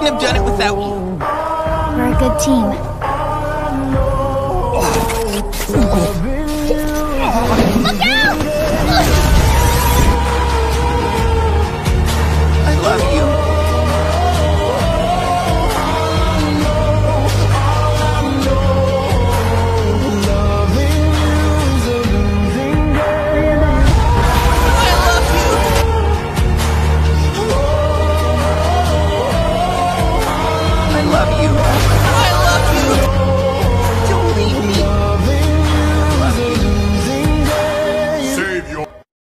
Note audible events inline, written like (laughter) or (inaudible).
couldn't have done it without you. We're a good team. (laughs) you.